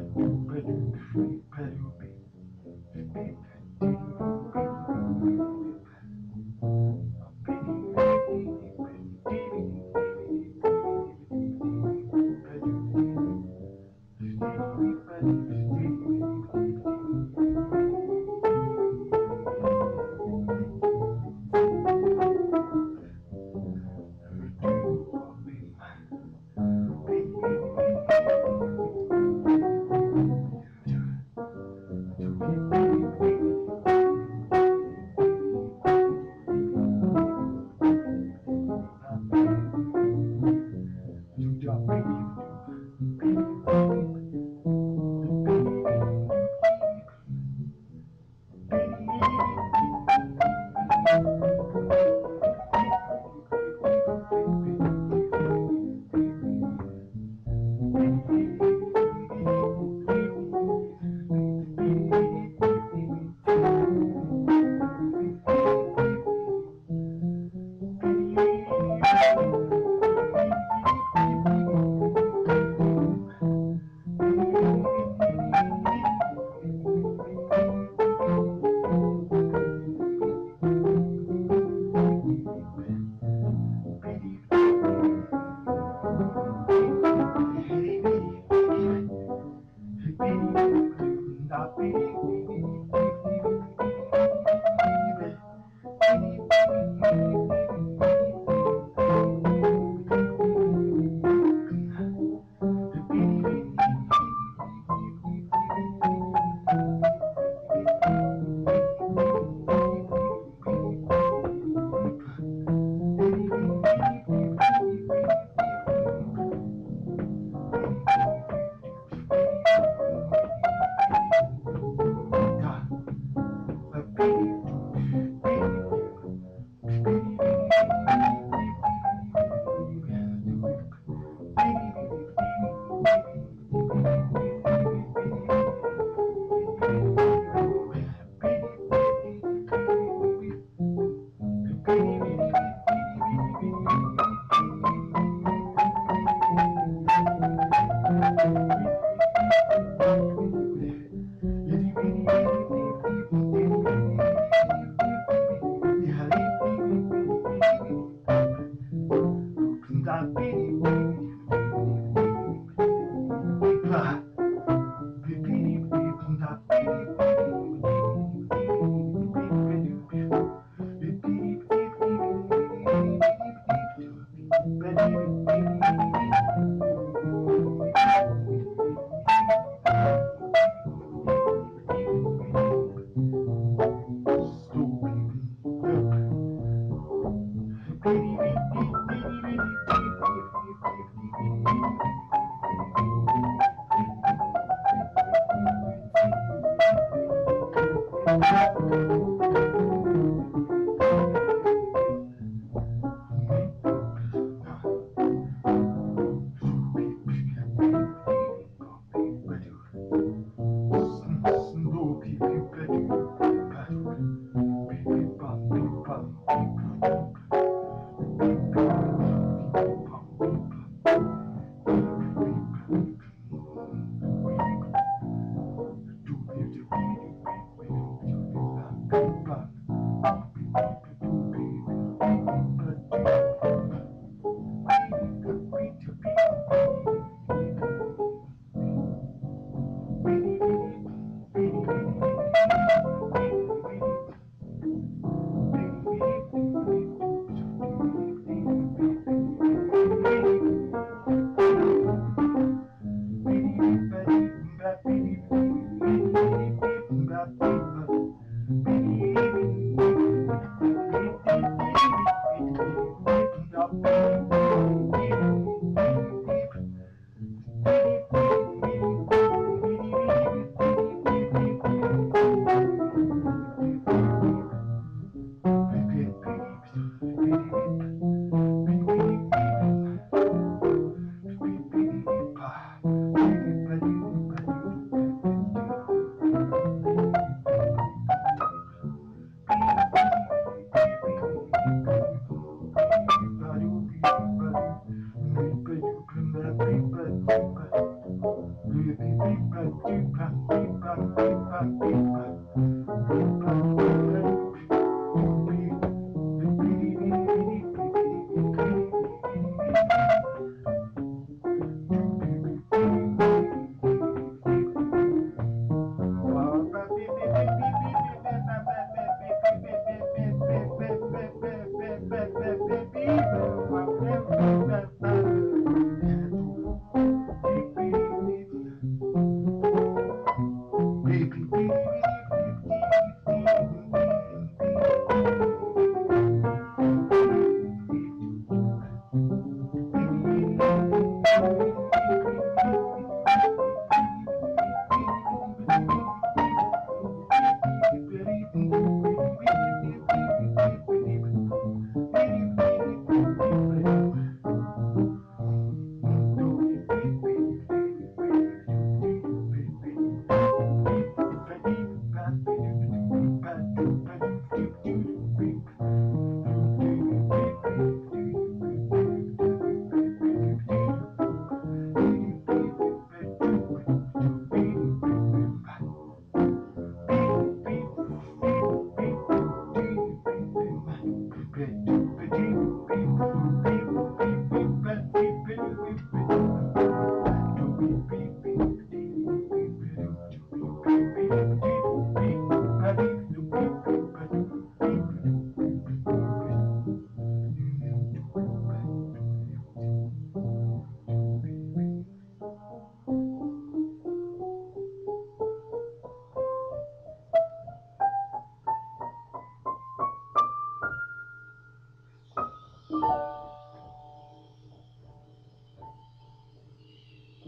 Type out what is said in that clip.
Red, red, red, red.